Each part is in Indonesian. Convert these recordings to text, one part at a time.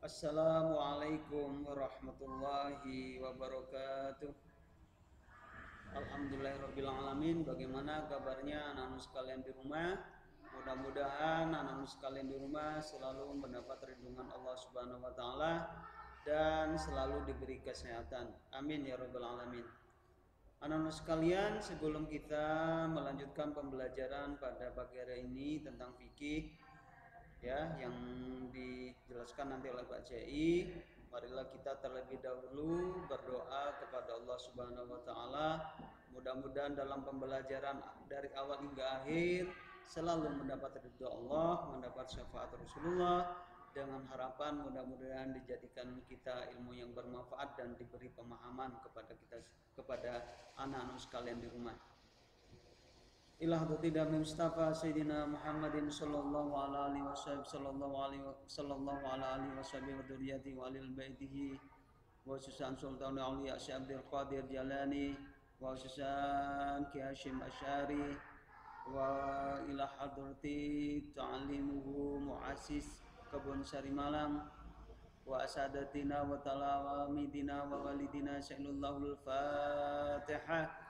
Assalamualaikum warahmatullahi wabarakatuh. Alhamdulillahirrahmanirrahim. Bagaimana kabarnya anak-anak sekalian di rumah? Mudah-mudahan anak-anak sekalian di rumah selalu mendapat ridhoan Allah Subhanahu wa taala dan selalu diberi kesehatan. Amin ya rabbal alamin. Anak-anak sekalian, sebelum kita melanjutkan pembelajaran pada pagi hari ini tentang fikih ya yang dijelaskan nanti oleh Pak CI marilah kita terlebih dahulu berdoa kepada Allah Subhanahu wa taala. Mudah-mudahan dalam pembelajaran dari awal hingga akhir selalu mendapat ridho Allah mendapat syafaat Rasulullah. Dengan harapan mudah-mudahan dijadikan kita ilmu yang bermanfaat dan diberi pemahaman kepada kita kepada anak-anak sekalian di rumah ila tidak Mustafa Sayyidina Muhammadin sallallahu alaihi wasallam sallallahu alaihi sallallahu alaihi wasallam wa dzurriyyati wa alil baitihi wa susan sultan auliya Syekh Abdul Qadir Jalani wa susan Ki Hashim Asy'ari wa ila hadrati ta'limuhu muassis Kebun Sari Malang wa asadatina wa talawamidina wa walidina Syaikhullahul Fatihah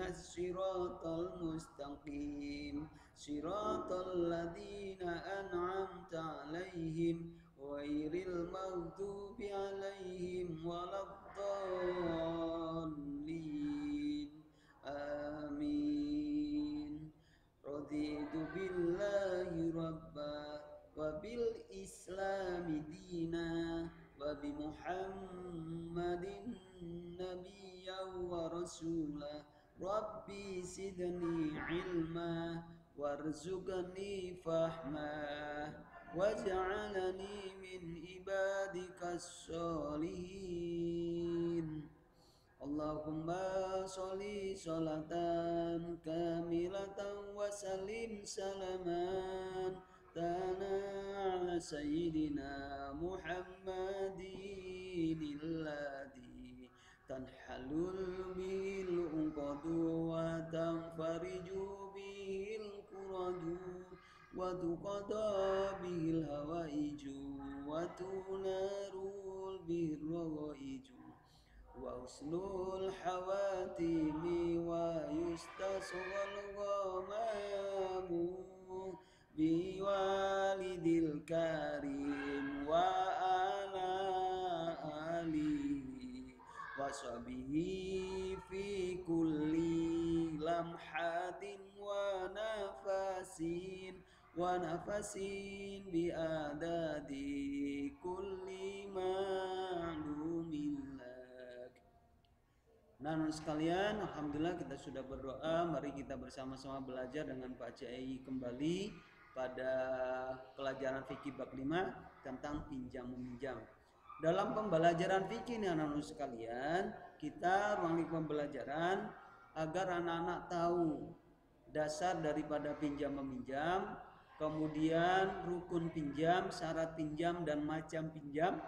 الصراط المستقيم. صراط الذين أنعمت عليهم غير المغضوب عليهم ولا الضالين. آمين. رضيت بالله ربا وبالإسلام دينا وبمحمد نبيا ورسولا Rabbi zidni ilma warzuqni fahma waj'alni min ibadikas solihin Allahumma sholli sholatan kamilatan wa salim salaman tana sayyidina Muhammadin alladhi tanhalul mil العقد وتنفرج به الكرد وتقضى به الهوائج وتنار به الروائج وحسن الحواتم ويستصغى الغمام بوالد الكريم وعلى آله وصحبه nafsin wa bi adadi kulli. Nah, non sekalian, alhamdulillah kita sudah berdoa. Mari kita bersama-sama belajar dengan Pak CI kembali pada pelajaran fikih bab 5 tentang pinjam meminjam. Dalam pembelajaran fikih ini, anak-anak sekalian, kita mengikuti pembelajaran agar anak-anak tahu dasar daripada pinjam meminjam, kemudian rukun pinjam, syarat pinjam dan macam pinjam.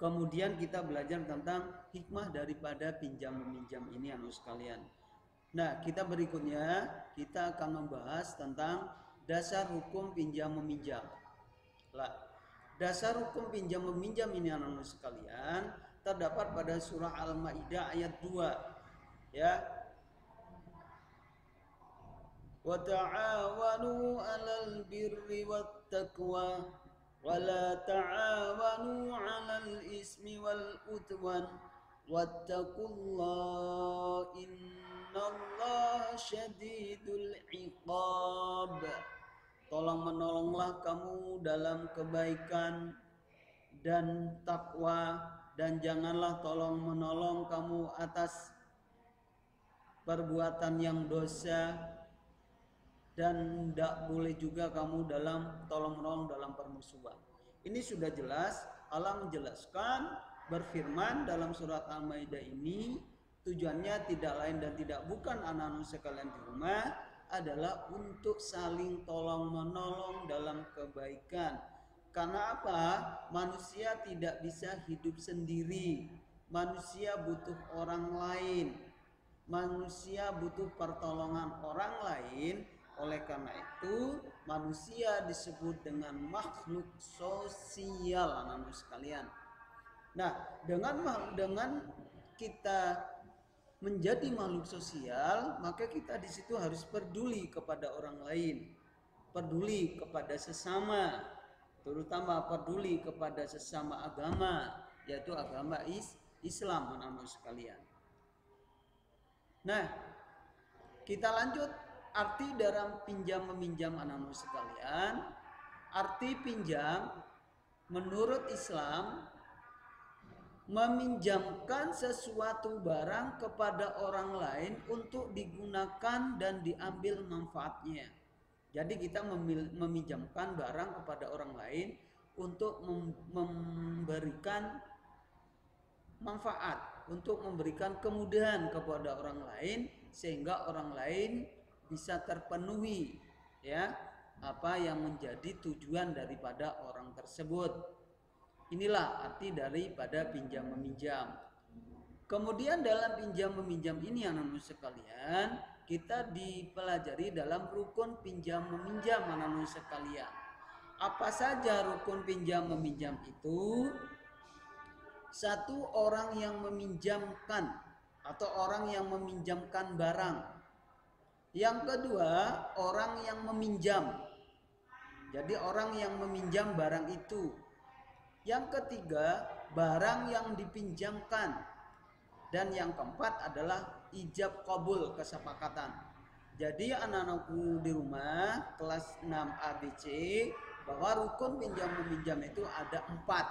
Kemudian kita belajar tentang hikmah daripada pinjam meminjam ini anak sekalian. Nah, kita berikutnya kita akan membahas tentang dasar hukum pinjam meminjam. Lah, dasar hukum pinjam meminjam ini anak-anak sekalian terdapat pada surah Al-Maidah ayat 2. Ya. 'Alal birri wat taqwa wa la ta'awanu 'alal ismi wal udwan wattaqullaha innallaha syadidul iqab tolong menolonglah kamu dalam kebaikan dan takwa dan janganlah tolong menolong kamu atas perbuatan yang dosa dan tidak boleh juga kamu dalam tolong menolong dalam permusuhan. Ini sudah jelas Allah menjelaskan berfirman dalam surat Al-Maidah ini tujuannya tidak lain dan tidak bukan anak-anak sekalian di rumah adalah untuk saling tolong menolong dalam kebaikan. Karena apa? Manusia tidak bisa hidup sendiri. Manusia butuh orang lain. Manusia butuh pertolongan orang lain. Oleh karena itu, manusia disebut dengan makhluk sosial, anak-anak sekalian. Nah, dengan dengan kita menjadi makhluk sosial, maka kita di situ harus peduli kepada orang lain, peduli kepada sesama, terutama peduli kepada sesama agama, yaitu agama is Islam, anak-anak sekalian. Nah, kita lanjut arti dalam pinjam meminjam anak-anak sekalian. Arti pinjam menurut Islam meminjamkan sesuatu barang kepada orang lain untuk digunakan dan diambil manfaatnya. Jadi kita meminjamkan barang kepada orang lain untuk memberikan manfaat, untuk memberikan kemudahan kepada orang lain sehingga orang lain bisa terpenuhi ya apa yang menjadi tujuan daripada orang tersebut. Inilah arti daripada pinjam meminjam. Kemudian dalam pinjam meminjam ini anak-anak sekalian, kita dipelajari dalam rukun pinjam meminjam anak-anak sekalian. Apa saja rukun pinjam meminjam itu? Satu orang yang meminjamkan atau orang yang meminjamkan barang. Yang kedua, orang yang meminjam. Jadi orang yang meminjam barang itu yang ketiga, barang yang dipinjamkan. Dan yang keempat adalah ijab kabul kesepakatan. Jadi anak-anakku di rumah kelas 6 ABC bahwa rukun pinjam meminjam itu ada empat.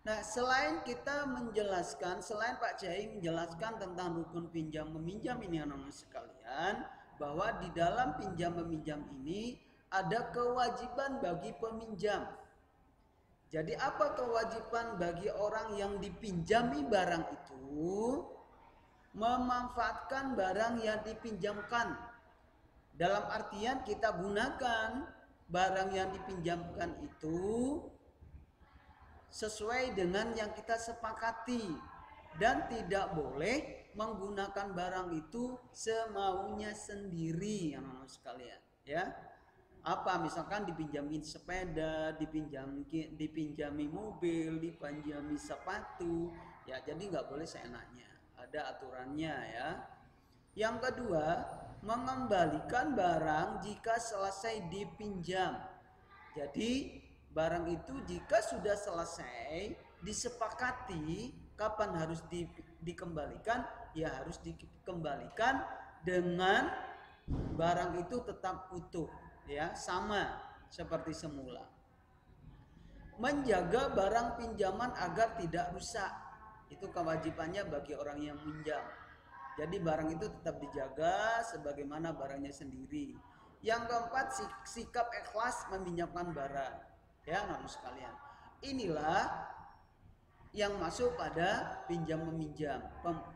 Nah selain kita menjelaskan, selain Pak Cahai menjelaskan tentang rukun pinjam meminjam ini anak-anak sekalian, bahwa di dalam pinjam meminjam ini ada kewajiban bagi peminjam jadi apa kewajiban bagi orang yang dipinjami barang itu? Memanfaatkan barang yang dipinjamkan. Dalam artian kita gunakan barang yang dipinjamkan itu sesuai dengan yang kita sepakati dan tidak boleh menggunakan barang itu semaunya sendiri anak-anak sekalian ya apa misalkan dipinjami sepeda, dipinjami dipinjami mobil, dipinjami sepatu, ya jadi nggak boleh seenaknya. Ada aturannya ya. Yang kedua, mengembalikan barang jika selesai dipinjam. Jadi barang itu jika sudah selesai disepakati kapan harus di, dikembalikan, ya harus dikembalikan dengan barang itu tetap utuh ya sama seperti semula. Menjaga barang pinjaman agar tidak rusak itu kewajibannya bagi orang yang minjam. Jadi barang itu tetap dijaga sebagaimana barangnya sendiri. Yang keempat sikap ikhlas meminjamkan barang. Ya, namun sekalian. Inilah yang masuk pada pinjam meminjam,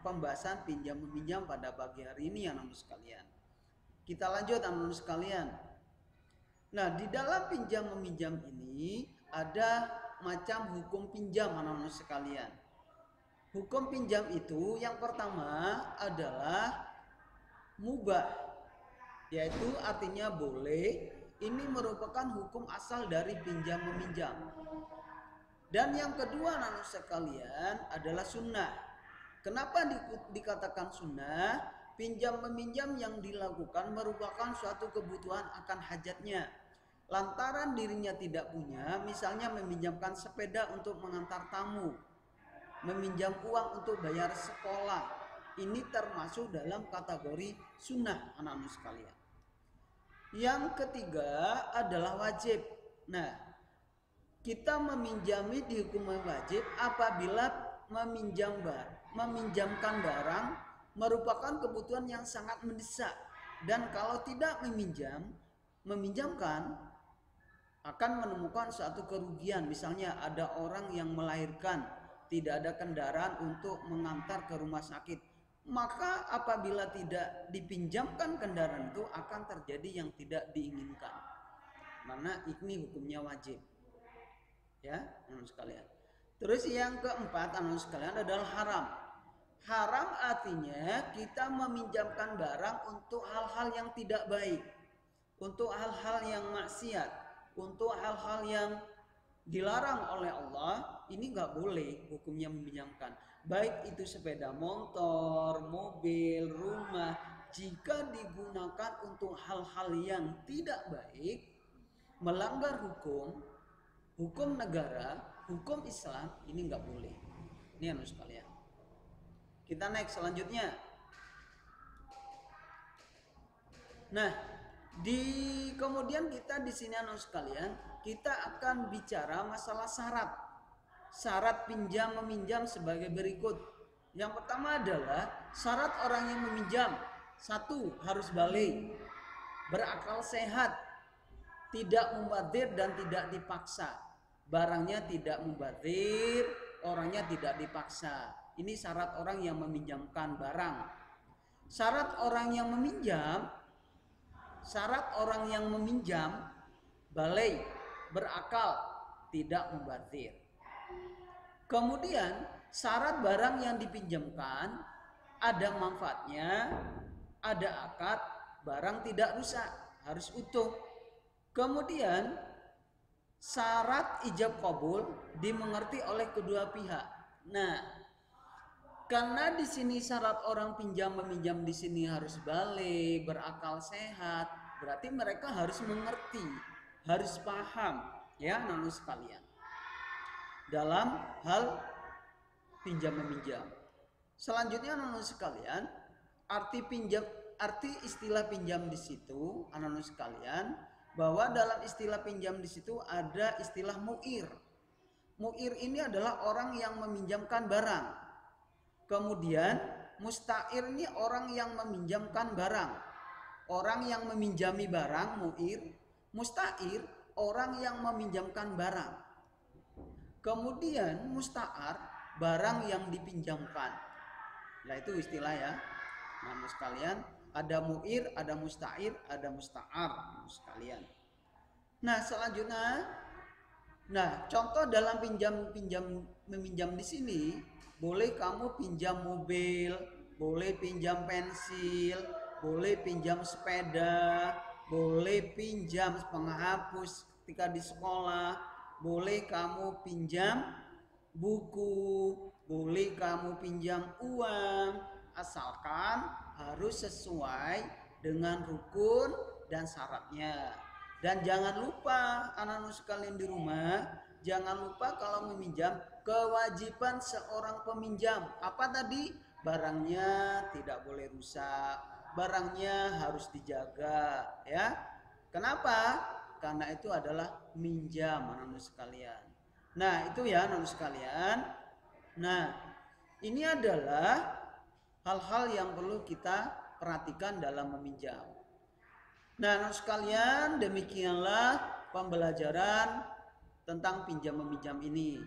pembahasan pinjam meminjam pada pagi hari ini ya namun sekalian. Kita lanjut namun sekalian. Nah, di dalam pinjam meminjam ini ada macam hukum pinjam anak-anak sekalian. Hukum pinjam itu yang pertama adalah mubah, yaitu artinya boleh. Ini merupakan hukum asal dari pinjam meminjam. Dan yang kedua anak-anak sekalian adalah sunnah. Kenapa di, dikatakan sunnah? Pinjam meminjam yang dilakukan merupakan suatu kebutuhan akan hajatnya lantaran dirinya tidak punya, misalnya meminjamkan sepeda untuk mengantar tamu, meminjam uang untuk bayar sekolah, ini termasuk dalam kategori sunnah anak-anak sekalian. Yang ketiga adalah wajib. Nah, kita meminjami dihukum wajib apabila meminjam bar, meminjamkan barang merupakan kebutuhan yang sangat mendesak dan kalau tidak meminjam, meminjamkan akan menemukan suatu kerugian. Misalnya ada orang yang melahirkan, tidak ada kendaraan untuk mengantar ke rumah sakit. Maka apabila tidak dipinjamkan kendaraan itu akan terjadi yang tidak diinginkan. Mana ini hukumnya wajib. Ya, anak sekalian. Terus yang keempat anak sekalian adalah haram. Haram artinya kita meminjamkan barang untuk hal-hal yang tidak baik. Untuk hal-hal yang maksiat untuk hal-hal yang dilarang oleh Allah ini nggak boleh hukumnya meminjamkan. Baik itu sepeda motor mobil rumah jika digunakan untuk hal-hal yang tidak baik melanggar hukum hukum negara hukum Islam ini nggak boleh. Ini harus sekalian. Kita naik selanjutnya. Nah di kemudian kita di sini anak sekalian, kita akan bicara masalah syarat. Syarat pinjam meminjam sebagai berikut. Yang pertama adalah syarat orang yang meminjam. Satu, harus balik. Berakal sehat. Tidak membadir dan tidak dipaksa. Barangnya tidak membadir, orangnya tidak dipaksa. Ini syarat orang yang meminjamkan barang. Syarat orang yang meminjam syarat orang yang meminjam balai berakal tidak membatir. Kemudian syarat barang yang dipinjamkan ada manfaatnya, ada akad, barang tidak rusak, harus utuh. Kemudian syarat ijab kabul dimengerti oleh kedua pihak. Nah, karena di sini syarat orang pinjam meminjam di sini harus balik, berakal sehat, berarti mereka harus mengerti, harus paham, ya nanu sekalian. Dalam hal pinjam meminjam. Selanjutnya nanu sekalian, arti pinjam arti istilah pinjam di situ, anak sekalian, bahwa dalam istilah pinjam di situ ada istilah muir. Muir ini adalah orang yang meminjamkan barang Kemudian musta'ir ini orang yang meminjamkan barang. Orang yang meminjami barang, mu'ir. Musta'ir orang yang meminjamkan barang. Kemudian musta'ar barang yang dipinjamkan. Nah itu istilah ya. Namun sekalian ada mu'ir, ada musta'ir, ada musta'ar sekalian. Nah selanjutnya, nah contoh dalam pinjam pinjam meminjam di sini boleh kamu pinjam mobil, boleh pinjam pensil, boleh pinjam sepeda, boleh pinjam penghapus ketika di sekolah, boleh kamu pinjam buku, boleh kamu pinjam uang, asalkan harus sesuai dengan rukun dan syaratnya. Dan jangan lupa anak-anak sekalian di rumah, jangan lupa kalau meminjam kewajiban seorang peminjam. Apa tadi? Barangnya tidak boleh rusak barangnya harus dijaga ya. Kenapa? Karena itu adalah minjam anak sekalian nah itu ya anak sekalian nah ini adalah hal-hal yang perlu kita perhatikan dalam meminjam. Nah anak sekalian demikianlah pembelajaran tentang pinjam meminjam ini.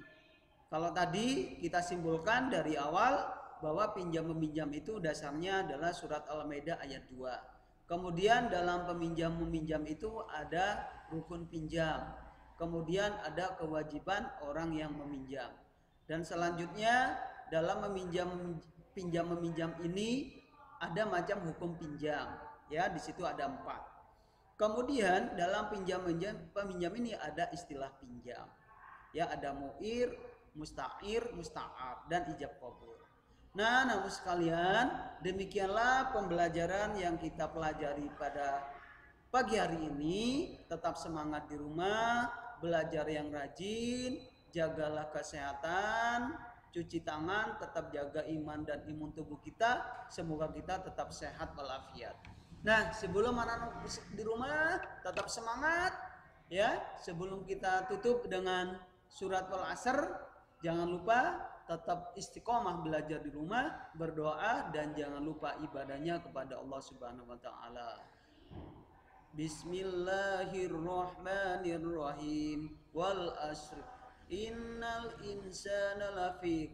Kalau tadi kita simpulkan dari awal bahwa pinjam meminjam itu dasarnya adalah surat Al-Maidah ayat 2. Kemudian dalam peminjam meminjam itu ada rukun pinjam. Kemudian ada kewajiban orang yang meminjam. Dan selanjutnya dalam meminjam pinjam meminjam ini ada macam hukum pinjam. Ya, di situ ada empat. Kemudian dalam pinjam peminjam ini ada istilah pinjam. Ya, ada muir, musta'ir, musta'ar dan ijab kabul. Nah, namun sekalian, demikianlah pembelajaran yang kita pelajari pada pagi hari ini. Tetap semangat di rumah, belajar yang rajin, jagalah kesehatan, cuci tangan, tetap jaga iman dan imun tubuh kita. Semoga kita tetap sehat walafiat. Nah, sebelum anak-anak di rumah tetap semangat ya. Sebelum kita tutup dengan surat Al-Asr, Jangan lupa tetap istiqomah belajar di rumah, berdoa dan jangan lupa ibadahnya kepada Allah Subhanahu wa taala. Bismillahirrahmanirrahim. Wal asr. Innal insana lafi.